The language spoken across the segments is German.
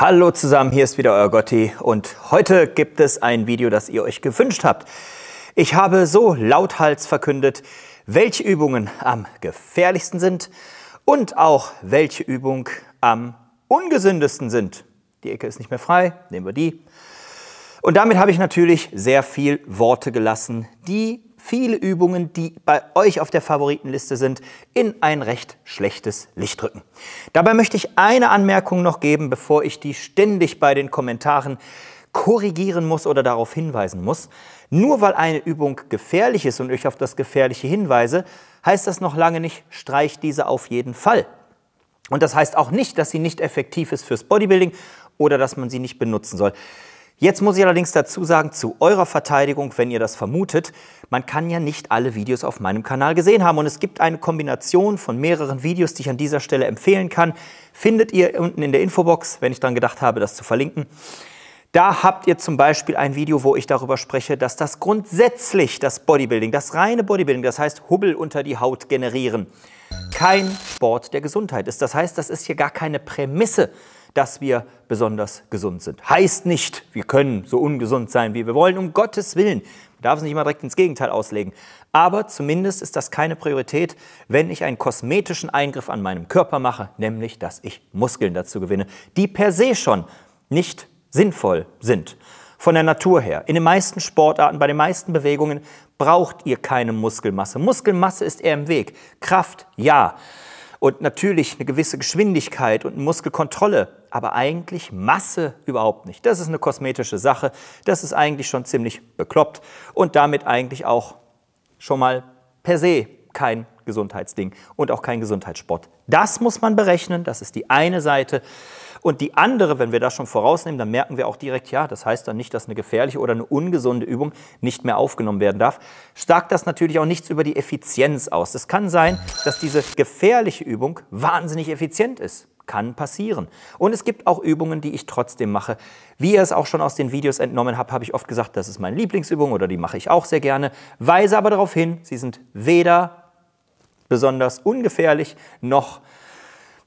Hallo zusammen, hier ist wieder euer Gotti und heute gibt es ein Video, das ihr euch gewünscht habt. Ich habe so lauthals verkündet, welche Übungen am gefährlichsten sind und auch welche Übungen am ungesündesten sind. Die Ecke ist nicht mehr frei, nehmen wir die. Und damit habe ich natürlich sehr viel Worte gelassen, die viele Übungen, die bei euch auf der Favoritenliste sind, in ein recht schlechtes Licht rücken. Dabei möchte ich eine Anmerkung noch geben, bevor ich die ständig bei den Kommentaren korrigieren muss oder darauf hinweisen muss. Nur weil eine Übung gefährlich ist und ich auf das Gefährliche hinweise, heißt das noch lange nicht, streicht diese auf jeden Fall. Und das heißt auch nicht, dass sie nicht effektiv ist fürs Bodybuilding oder dass man sie nicht benutzen soll. Jetzt muss ich allerdings dazu sagen, zu eurer Verteidigung, wenn ihr das vermutet, man kann ja nicht alle Videos auf meinem Kanal gesehen haben. Und es gibt eine Kombination von mehreren Videos, die ich an dieser Stelle empfehlen kann. Findet ihr unten in der Infobox, wenn ich daran gedacht habe, das zu verlinken. Da habt ihr zum Beispiel ein Video, wo ich darüber spreche, dass das grundsätzlich das Bodybuilding, das reine Bodybuilding, das heißt Hubbel unter die Haut generieren, kein Sport der Gesundheit ist. Das heißt, das ist hier gar keine Prämisse dass wir besonders gesund sind. Heißt nicht, wir können so ungesund sein, wie wir wollen, um Gottes Willen. Man darf es nicht immer direkt ins Gegenteil auslegen. Aber zumindest ist das keine Priorität, wenn ich einen kosmetischen Eingriff an meinem Körper mache, nämlich dass ich Muskeln dazu gewinne, die per se schon nicht sinnvoll sind. Von der Natur her. In den meisten Sportarten, bei den meisten Bewegungen braucht ihr keine Muskelmasse. Muskelmasse ist eher im Weg. Kraft, ja und natürlich eine gewisse Geschwindigkeit und Muskelkontrolle, aber eigentlich Masse überhaupt nicht. Das ist eine kosmetische Sache, das ist eigentlich schon ziemlich bekloppt und damit eigentlich auch schon mal per se kein Gesundheitsding und auch kein Gesundheitssport. Das muss man berechnen, das ist die eine Seite. Und die andere, wenn wir das schon vorausnehmen, dann merken wir auch direkt, ja, das heißt dann nicht, dass eine gefährliche oder eine ungesunde Übung nicht mehr aufgenommen werden darf. Sagt das natürlich auch nichts über die Effizienz aus. Es kann sein, dass diese gefährliche Übung wahnsinnig effizient ist. Kann passieren. Und es gibt auch Übungen, die ich trotzdem mache. Wie ihr es auch schon aus den Videos entnommen habt, habe ich oft gesagt, das ist meine Lieblingsübung oder die mache ich auch sehr gerne. Weise aber darauf hin, sie sind weder besonders ungefährlich noch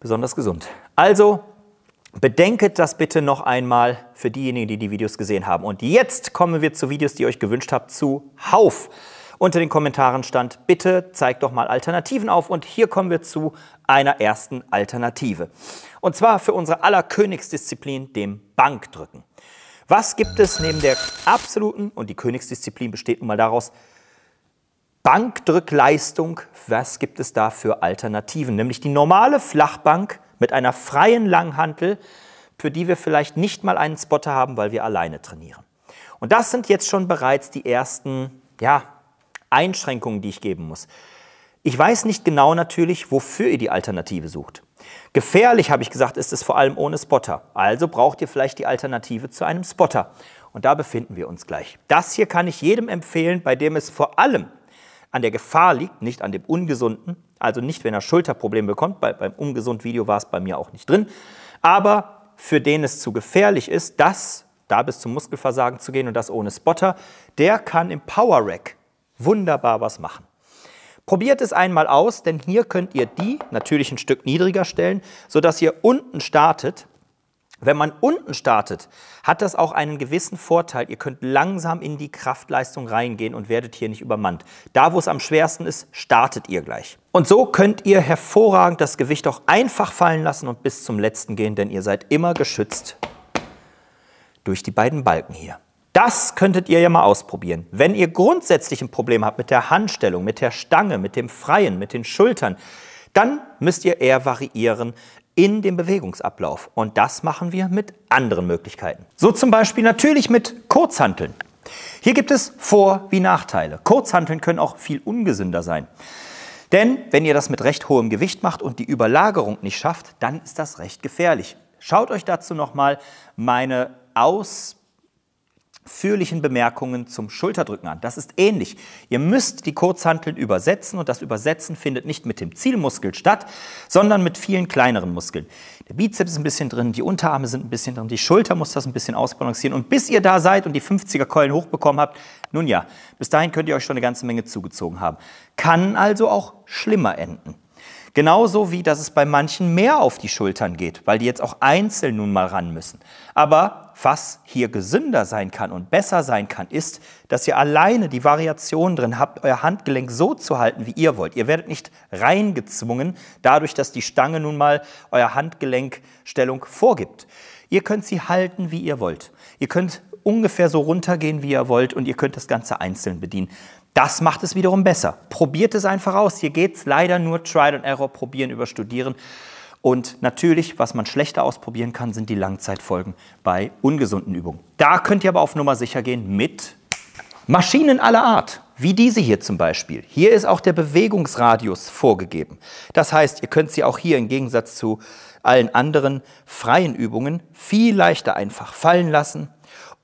besonders gesund. Also Bedenket das bitte noch einmal für diejenigen, die die Videos gesehen haben. Und jetzt kommen wir zu Videos, die ihr euch gewünscht habt, zu Hauf. Unter den Kommentaren stand, bitte zeigt doch mal Alternativen auf. Und hier kommen wir zu einer ersten Alternative. Und zwar für unsere aller Königsdisziplin, dem Bankdrücken. Was gibt es neben der absoluten, und die Königsdisziplin besteht nun mal daraus, Bankdrückleistung, was gibt es da für Alternativen? Nämlich die normale Flachbank mit einer freien Langhantel, für die wir vielleicht nicht mal einen Spotter haben, weil wir alleine trainieren. Und das sind jetzt schon bereits die ersten ja, Einschränkungen, die ich geben muss. Ich weiß nicht genau natürlich, wofür ihr die Alternative sucht. Gefährlich, habe ich gesagt, ist es vor allem ohne Spotter. Also braucht ihr vielleicht die Alternative zu einem Spotter. Und da befinden wir uns gleich. Das hier kann ich jedem empfehlen, bei dem es vor allem an der Gefahr liegt, nicht an dem Ungesunden, also nicht, wenn er Schulterprobleme bekommt, bei, beim Ungesund-Video war es bei mir auch nicht drin, aber für den es zu gefährlich ist, das, da bis zum Muskelversagen zu gehen und das ohne Spotter, der kann im Power Rack wunderbar was machen. Probiert es einmal aus, denn hier könnt ihr die natürlich ein Stück niedriger stellen, sodass ihr unten startet wenn man unten startet, hat das auch einen gewissen Vorteil. Ihr könnt langsam in die Kraftleistung reingehen und werdet hier nicht übermannt. Da, wo es am schwersten ist, startet ihr gleich. Und so könnt ihr hervorragend das Gewicht auch einfach fallen lassen und bis zum letzten gehen, denn ihr seid immer geschützt durch die beiden Balken hier. Das könntet ihr ja mal ausprobieren. Wenn ihr grundsätzlich ein Problem habt mit der Handstellung, mit der Stange, mit dem Freien, mit den Schultern, dann müsst ihr eher variieren in dem Bewegungsablauf. Und das machen wir mit anderen Möglichkeiten. So zum Beispiel natürlich mit Kurzhanteln. Hier gibt es Vor- wie Nachteile. Kurzhanteln können auch viel ungesünder sein. Denn wenn ihr das mit recht hohem Gewicht macht und die Überlagerung nicht schafft, dann ist das recht gefährlich. Schaut euch dazu nochmal meine Aus ausführlichen Bemerkungen zum Schulterdrücken an. Das ist ähnlich. Ihr müsst die Kurzhanteln übersetzen und das Übersetzen findet nicht mit dem Zielmuskel statt, sondern mit vielen kleineren Muskeln. Der Bizeps ist ein bisschen drin, die Unterarme sind ein bisschen drin, die Schulter muss das ein bisschen ausbalancieren und bis ihr da seid und die 50er Keulen hochbekommen habt, nun ja, bis dahin könnt ihr euch schon eine ganze Menge zugezogen haben. Kann also auch schlimmer enden. Genauso wie, dass es bei manchen mehr auf die Schultern geht, weil die jetzt auch einzeln nun mal ran müssen. Aber was hier gesünder sein kann und besser sein kann, ist, dass ihr alleine die Variation drin habt, euer Handgelenk so zu halten, wie ihr wollt. Ihr werdet nicht reingezwungen, dadurch, dass die Stange nun mal euer Handgelenkstellung vorgibt. Ihr könnt sie halten, wie ihr wollt. Ihr könnt ungefähr so runtergehen, wie ihr wollt und ihr könnt das Ganze einzeln bedienen. Das macht es wiederum besser. Probiert es einfach aus. Hier geht es leider nur Trial and Error, probieren, überstudieren. Und natürlich, was man schlechter ausprobieren kann, sind die Langzeitfolgen bei ungesunden Übungen. Da könnt ihr aber auf Nummer sicher gehen mit Maschinen aller Art, wie diese hier zum Beispiel. Hier ist auch der Bewegungsradius vorgegeben. Das heißt, ihr könnt sie auch hier im Gegensatz zu allen anderen freien Übungen viel leichter einfach fallen lassen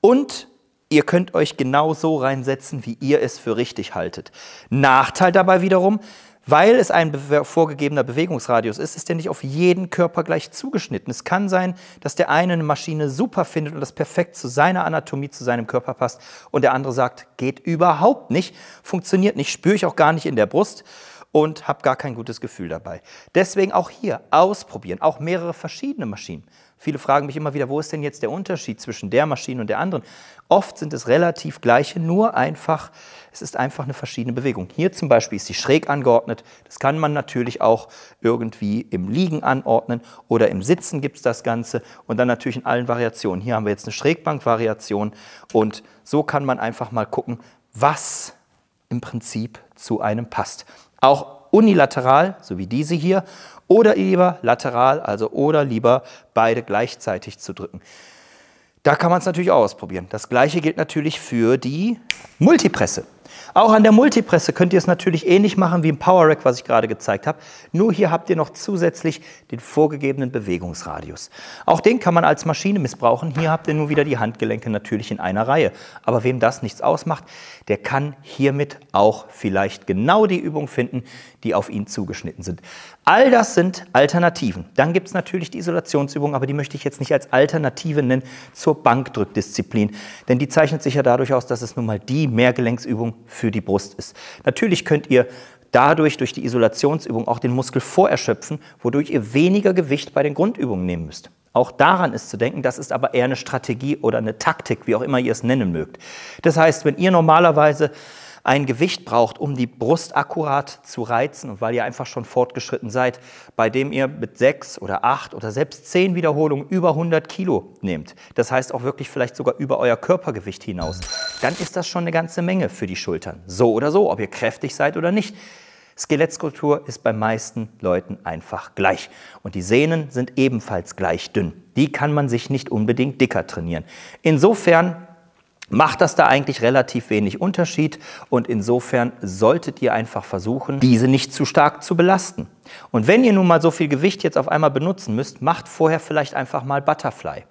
und Ihr könnt euch genau so reinsetzen, wie ihr es für richtig haltet. Nachteil dabei wiederum, weil es ein vorgegebener Bewegungsradius ist, ist der nicht auf jeden Körper gleich zugeschnitten. Es kann sein, dass der eine eine Maschine super findet und das perfekt zu seiner Anatomie, zu seinem Körper passt und der andere sagt, geht überhaupt nicht, funktioniert nicht, spüre ich auch gar nicht in der Brust und habe gar kein gutes Gefühl dabei. Deswegen auch hier ausprobieren, auch mehrere verschiedene Maschinen. Viele fragen mich immer wieder, wo ist denn jetzt der Unterschied zwischen der Maschine und der anderen? Oft sind es relativ gleiche, nur einfach, es ist einfach eine verschiedene Bewegung. Hier zum Beispiel ist sie schräg angeordnet. Das kann man natürlich auch irgendwie im Liegen anordnen oder im Sitzen gibt es das Ganze und dann natürlich in allen Variationen. Hier haben wir jetzt eine Schrägbankvariation und so kann man einfach mal gucken, was im Prinzip zu einem passt. Auch unilateral, so wie diese hier, oder lieber lateral, also oder lieber beide gleichzeitig zu drücken. Da kann man es natürlich auch ausprobieren. Das gleiche gilt natürlich für die Multipresse. Auch an der Multipresse könnt ihr es natürlich ähnlich machen wie im Power Rack, was ich gerade gezeigt habe. Nur hier habt ihr noch zusätzlich den vorgegebenen Bewegungsradius. Auch den kann man als Maschine missbrauchen. Hier habt ihr nur wieder die Handgelenke natürlich in einer Reihe. Aber wem das nichts ausmacht, der kann hiermit auch vielleicht genau die Übung finden, die auf ihn zugeschnitten sind. All das sind Alternativen. Dann gibt es natürlich die Isolationsübung, aber die möchte ich jetzt nicht als Alternative nennen zur Bankdrückdisziplin, denn die zeichnet sich ja dadurch aus, dass es nun mal die Mehrgelenksübung für die Brust ist. Natürlich könnt ihr dadurch durch die Isolationsübung auch den Muskel vorerschöpfen, wodurch ihr weniger Gewicht bei den Grundübungen nehmen müsst. Auch daran ist zu denken, das ist aber eher eine Strategie oder eine Taktik, wie auch immer ihr es nennen mögt. Das heißt, wenn ihr normalerweise ein Gewicht braucht, um die Brust akkurat zu reizen und weil ihr einfach schon fortgeschritten seid, bei dem ihr mit sechs oder acht oder selbst zehn Wiederholungen über 100 Kilo nehmt, das heißt auch wirklich vielleicht sogar über euer Körpergewicht hinaus, dann ist das schon eine ganze Menge für die Schultern. So oder so, ob ihr kräftig seid oder nicht. Skelettskulptur ist bei meisten Leuten einfach gleich. Und die Sehnen sind ebenfalls gleich dünn. Die kann man sich nicht unbedingt dicker trainieren. Insofern macht das da eigentlich relativ wenig Unterschied und insofern solltet ihr einfach versuchen, diese nicht zu stark zu belasten. Und wenn ihr nun mal so viel Gewicht jetzt auf einmal benutzen müsst, macht vorher vielleicht einfach mal Butterfly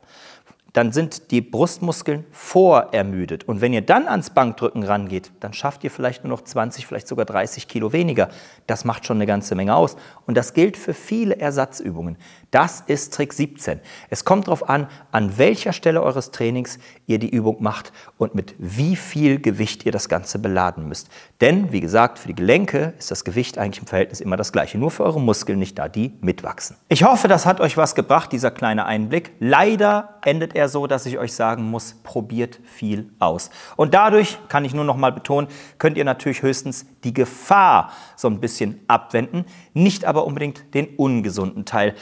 dann sind die Brustmuskeln vorermüdet. Und wenn ihr dann ans Bankdrücken rangeht, dann schafft ihr vielleicht nur noch 20, vielleicht sogar 30 Kilo weniger. Das macht schon eine ganze Menge aus. Und das gilt für viele Ersatzübungen. Das ist Trick 17. Es kommt darauf an, an welcher Stelle eures Trainings ihr die Übung macht und mit wie viel Gewicht ihr das Ganze beladen müsst. Denn, wie gesagt, für die Gelenke ist das Gewicht eigentlich im Verhältnis immer das gleiche. Nur für eure Muskeln nicht da, die mitwachsen. Ich hoffe, das hat euch was gebracht, dieser kleine Einblick. Leider endet er so, dass ich euch sagen muss, probiert viel aus. Und dadurch, kann ich nur noch mal betonen, könnt ihr natürlich höchstens die Gefahr so ein bisschen abwenden, nicht aber unbedingt den ungesunden Teil.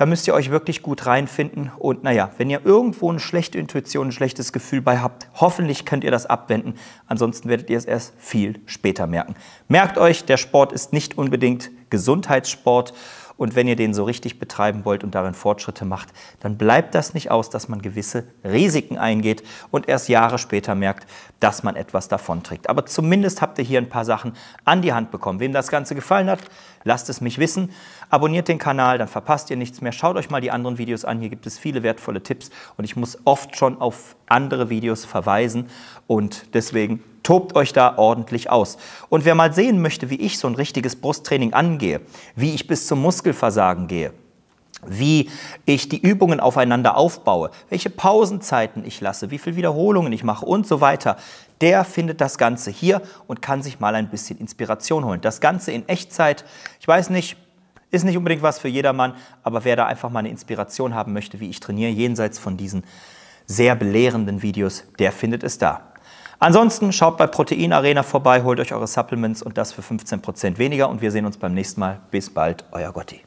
Da müsst ihr euch wirklich gut reinfinden. Und naja, wenn ihr irgendwo eine schlechte Intuition, ein schlechtes Gefühl bei habt, hoffentlich könnt ihr das abwenden. Ansonsten werdet ihr es erst viel später merken. Merkt euch, der Sport ist nicht unbedingt Gesundheitssport und wenn ihr den so richtig betreiben wollt und darin Fortschritte macht, dann bleibt das nicht aus, dass man gewisse Risiken eingeht und erst Jahre später merkt, dass man etwas davonträgt. Aber zumindest habt ihr hier ein paar Sachen an die Hand bekommen. Wem das Ganze gefallen hat, lasst es mich wissen. Abonniert den Kanal, dann verpasst ihr nichts mehr. Schaut euch mal die anderen Videos an. Hier gibt es viele wertvolle Tipps und ich muss oft schon auf andere Videos verweisen und deswegen tobt euch da ordentlich aus. Und wer mal sehen möchte, wie ich so ein richtiges Brusttraining angehe, wie ich bis zum Muskelversagen gehe, wie ich die Übungen aufeinander aufbaue, welche Pausenzeiten ich lasse, wie viele Wiederholungen ich mache und so weiter, der findet das Ganze hier und kann sich mal ein bisschen Inspiration holen. Das Ganze in Echtzeit, ich weiß nicht, Ist nicht unbedingt was für jedermann, aber wer da einfach mal eine Inspiration haben möchte, wie ich trainiere, jenseits von diesen sehr belehrenden Videos, der findet es da. Ansonsten schaut bei Protein Arena vorbei, holt euch eure Supplements und das für 15% weniger und wir sehen uns beim nächsten Mal. Bis bald, euer Gotti.